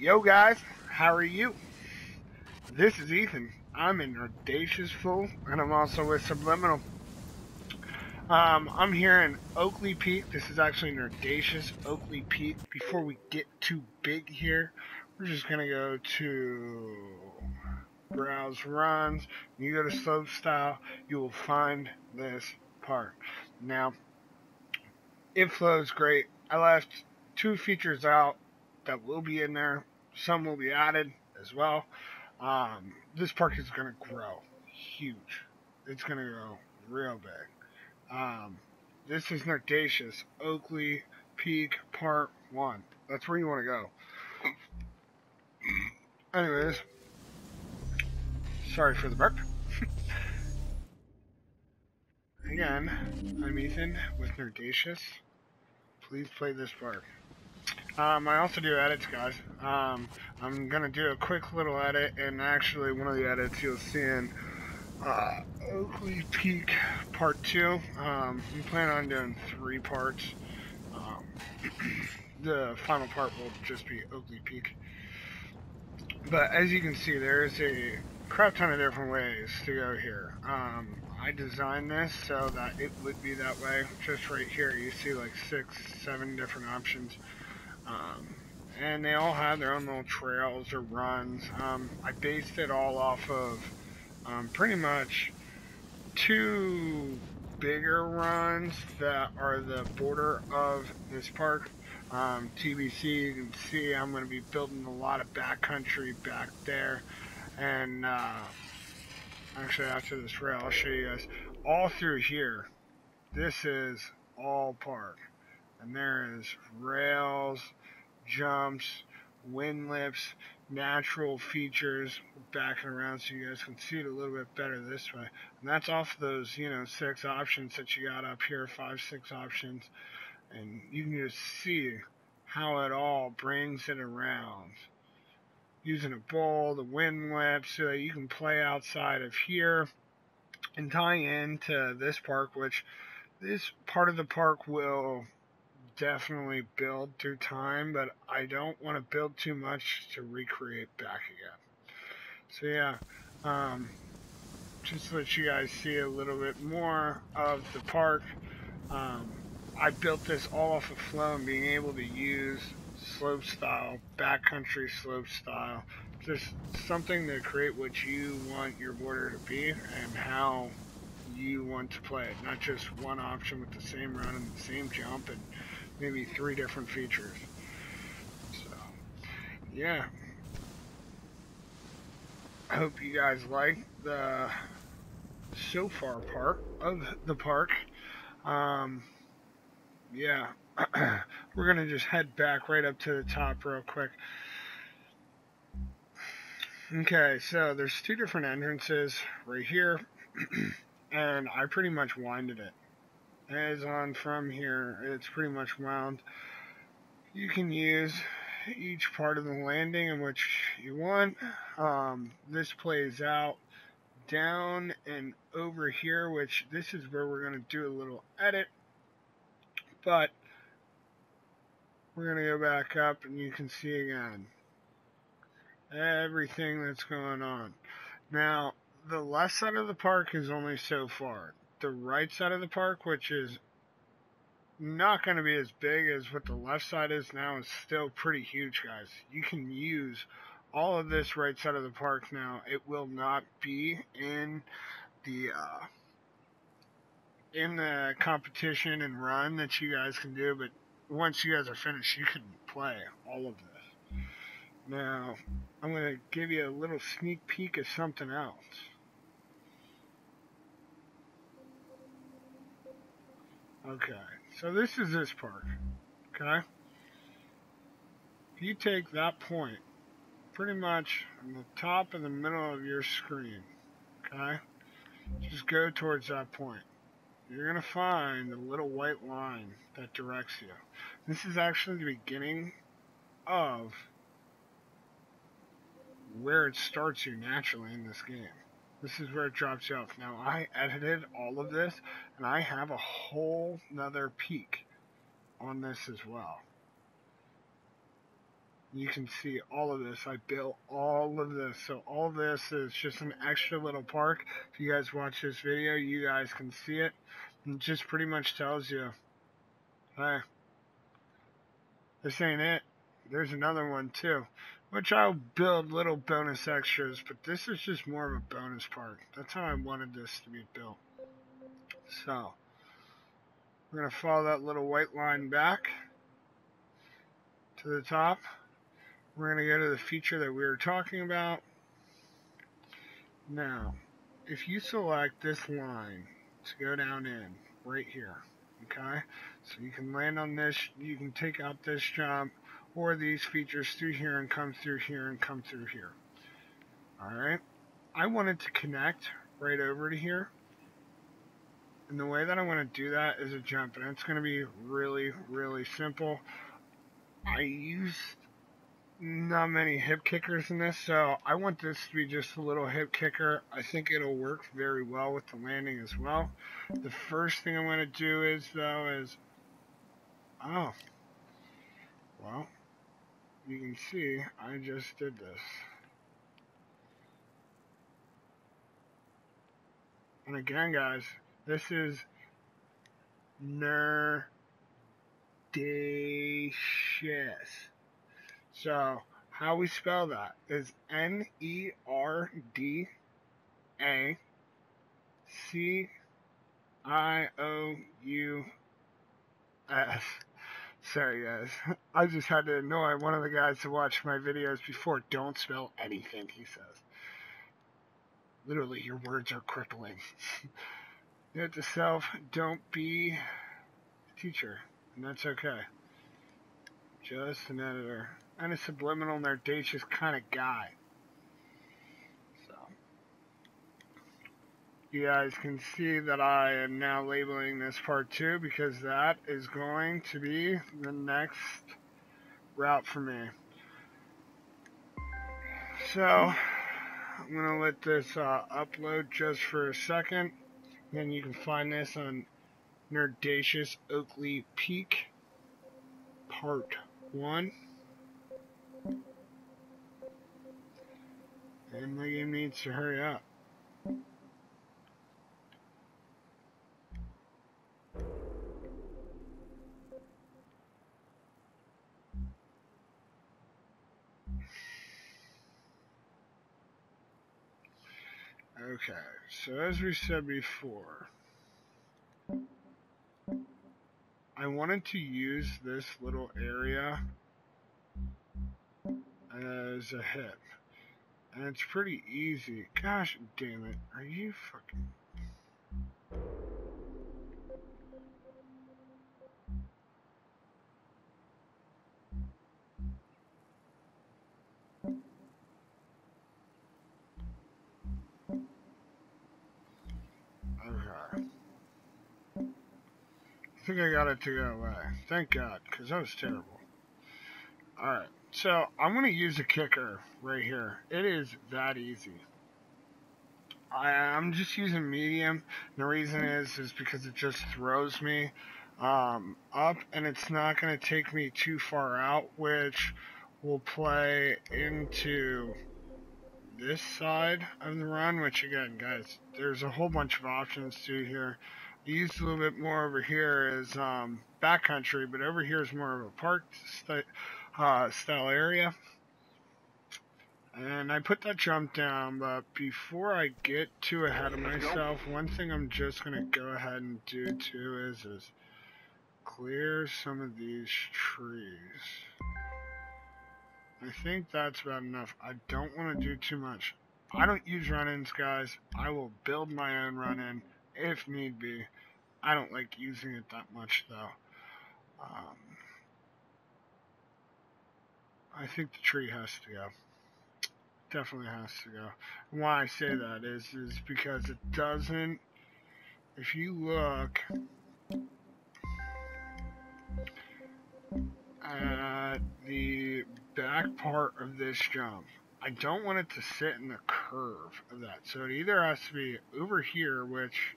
Yo guys, how are you? This is Ethan. I'm in Audacious Fool, and I'm also with Subliminal. Um, I'm here in Oakley Peak. This is actually an Audacious Oakley Peak. Before we get too big here, we're just gonna go to browse runs. You go to slope style, you will find this park. Now, it flows great. I left two features out that will be in there. Some will be added as well. Um, this park is going to grow huge. It's going to grow real big. Um, this is Nerdacious Oakley Peak Part 1. That's where you want to go. Anyways, sorry for the burp. Again, I'm Ethan with Nerdacious. Please play this part. Um, I also do edits, guys. Um, I'm gonna do a quick little edit, and actually, one of the edits you'll see in uh, Oakley Peak Part 2. Um, I'm planning on doing three parts. Um, the final part will just be Oakley Peak. But as you can see, there's a crap ton of different ways to go here. Um, I designed this so that it would be that way. Just right here, you see like six, seven different options. Um, and they all have their own little trails or runs. Um, I based it all off of um, pretty much two bigger runs that are the border of this park. Um, TBC, you can see I'm going to be building a lot of backcountry back there. And uh, actually after this rail, I'll show you guys. All through here, this is all park. And there is rails, jumps, wind lips, natural features backing around so you guys can see it a little bit better this way. And that's off those, you know, six options that you got up here, five, six options. And you can just see how it all brings it around. Using a bowl, the wind lip, so that you can play outside of here and tie into this park, which this part of the park will definitely build through time, but I don't want to build too much to recreate back again. So yeah, um, just let you guys see a little bit more of the park. Um, I built this all off of flow and being able to use slope style, backcountry slope style, just something to create what you want your border to be and how you want to play it. Not just one option with the same run and the same jump and maybe three different features. So, yeah. I hope you guys like the so far part of the park. Um, yeah, we're gonna just head back right up to the top real quick. Okay, so there's two different entrances right here, and I pretty much winded it as on from here. It's pretty much wound. You can use each part of the landing in which you want. Um, this plays out down and over here, which this is where we're going to do a little edit. But we're going to go back up and you can see again everything that's going on. Now, the left side of the park is only so far the right side of the park, which is not going to be as big as what the left side is now, is still pretty huge, guys. You can use all of this right side of the park now. It will not be in the uh, in the competition and run that you guys can do, but once you guys are finished, you can play all of this. Now, I'm going to give you a little sneak peek of something else. Okay, so this is this part, Okay? You take that point, pretty much on the top and the middle of your screen, okay? Just go towards that point. You're going to find a little white line that directs you. This is actually the beginning of where it starts you naturally in this game. This is where it drops off. Now, I edited all of this, and I have a whole nother peak on this as well. you can see all of this. I built all of this. So all this is just an extra little park. If you guys watch this video, you guys can see it. It just pretty much tells you, hey, this ain't it. There's another one too, which I'll build little bonus extras, but this is just more of a bonus part. That's how I wanted this to be built. So, we're going to follow that little white line back to the top. We're going to go to the feature that we were talking about. Now, if you select this line to go down in, right here, okay? So you can land on this, you can take out this jump, or these features through here and come through here and come through here. Alright? I wanted to connect right over to here. And the way that I want to do that is a jump, and it's going to be really, really simple. I used not many hip kickers in this, so I want this to be just a little hip kicker. I think it'll work very well with the landing as well. The first thing I'm going to do is, though, is, oh, well, you can see I just did this. And again, guys, this is Nerdacious. So, how we spell that is N E R D A C I O U S. Sorry, guys. I just had to annoy one of the guys to watch my videos before. Don't spell anything, he says. Literally, your words are crippling. Note to self, don't be a teacher, and that's okay. Just an editor and a subliminal nerdacious kind of guy. You guys can see that I am now labeling this part two because that is going to be the next route for me. So, I'm going to let this uh, upload just for a second. Then you can find this on Nerdacious Oakley Peak Part 1. And my game needs to hurry up. Okay, so as we said before, I wanted to use this little area as a hip. And it's pretty easy. Gosh damn it. Are you fucking... think I got it to go away. Thank God, because that was terrible. Alright. So I'm going to use a kicker right here. It is that easy. I, am just using medium. The reason is is because it just throws me um, up, and it's not going to take me too far out, which will play into this side of the run. Which again, guys, there's a whole bunch of options to here. Used a little bit more over here is um, backcountry, but over here is more of a park uh, style area. And I put that jump down, but before I get too ahead of myself, one thing I'm just going to go ahead and do too is, is clear some of these trees. I think that's about enough. I don't want to do too much. I don't use run-ins, guys. I will build my own run-in if need be. I don't like using it that much, though. Um, I think the tree has to go. Definitely has to go. Why I say that is is because it doesn't. If you look at the back part of this jump, I don't want it to sit in the curve of that. So it either has to be over here, which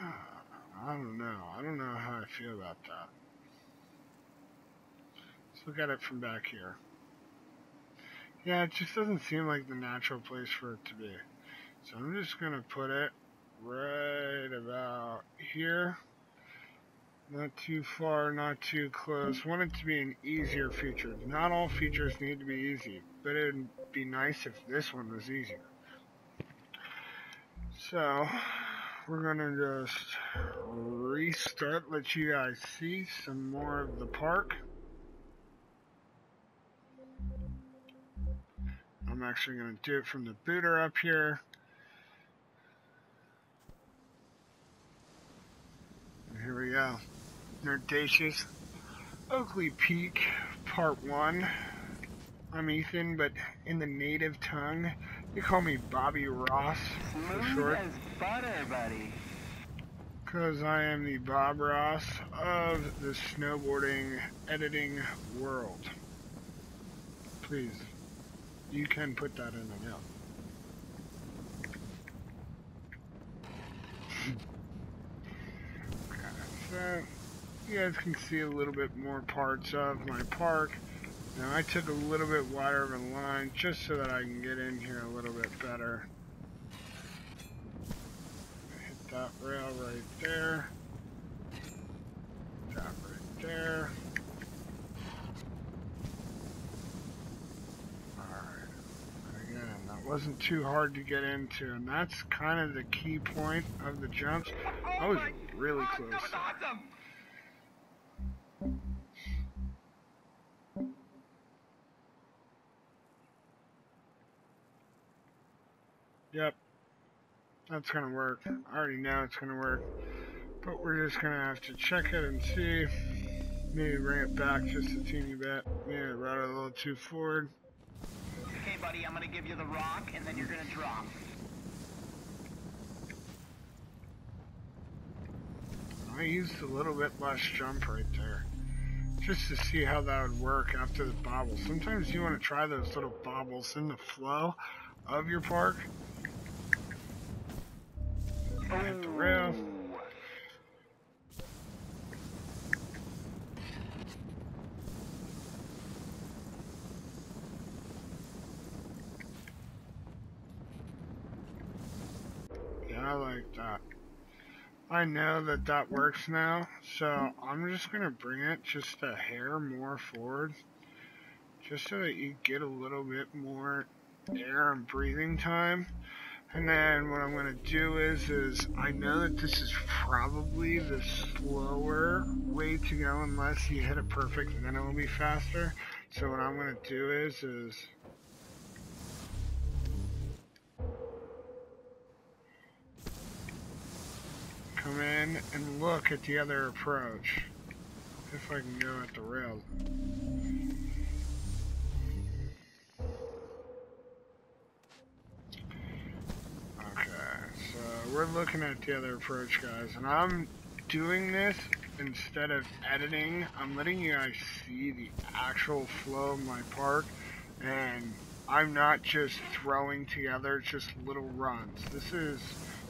I don't know. I don't know how I feel about that. Let's look at it from back here. Yeah, it just doesn't seem like the natural place for it to be. So I'm just going to put it right about here. Not too far, not too close. Want it to be an easier feature. Not all features need to be easy, but it'd be nice if this one was easier. So, we're gonna just restart, let you guys see some more of the park. I'm actually gonna do it from the booter up here. here we go. Nerdacious Oakley Peak Part 1. I'm Ethan, but in the native tongue, they call me Bobby Ross for short. as butter, buddy. Because I am the Bob Ross of the snowboarding editing world. Please, you can put that in the note. so you guys can see a little bit more parts of my park. Now I took a little bit wider of a line just so that I can get in here a little bit better. Hit that rail right there. That right there. Alright. Again, that wasn't too hard to get into, and that's kind of the key point of the jumps. I was really close. Yep. That's gonna work. I already know it's gonna work. But we're just gonna have to check it and see. Maybe bring it back just a teeny bit. Maybe route it a little too forward. Okay, buddy, I'm gonna give you the rock, and then you're gonna drop. I used a little bit less jump right there. Just to see how that would work after the bobbles. Sometimes you want to try those little bobbles in the flow of your park rail. Yeah, I like that. I know that that works now, so I'm just going to bring it just a hair more forward, just so that you get a little bit more air and breathing time. And then what I'm going to do is, is I know that this is probably the slower way to go unless you hit it perfect and then it will be faster. So what I'm going to do is, is come in and look at the other approach. If I can go at the rail. We're looking at the other approach, guys, and I'm doing this instead of editing. I'm letting you guys see the actual flow of my park, and I'm not just throwing together just little runs. This is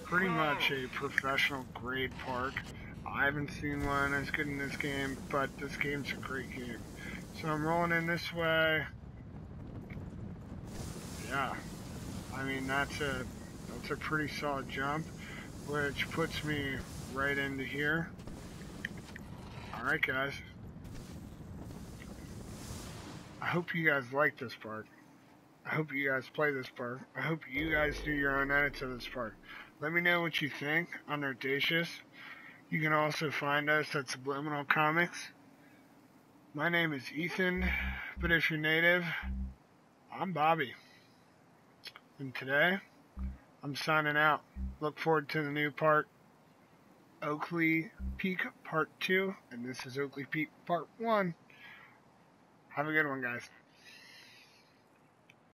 pretty much a professional grade park. I haven't seen one as good in this game, but this game's a great game. So I'm rolling in this way. Yeah, I mean, that's a that's a pretty solid jump, which puts me right into here. Alright guys. I hope you guys like this part. I hope you guys play this part. I hope you guys do your own edits of this part. Let me know what you think on Nerdacious. You can also find us at Subliminal Comics. My name is Ethan, but if you're native, I'm Bobby. And today, I'm signing out. Look forward to the new part, Oakley Peak Part 2, and this is Oakley Peak Part 1. Have a good one, guys.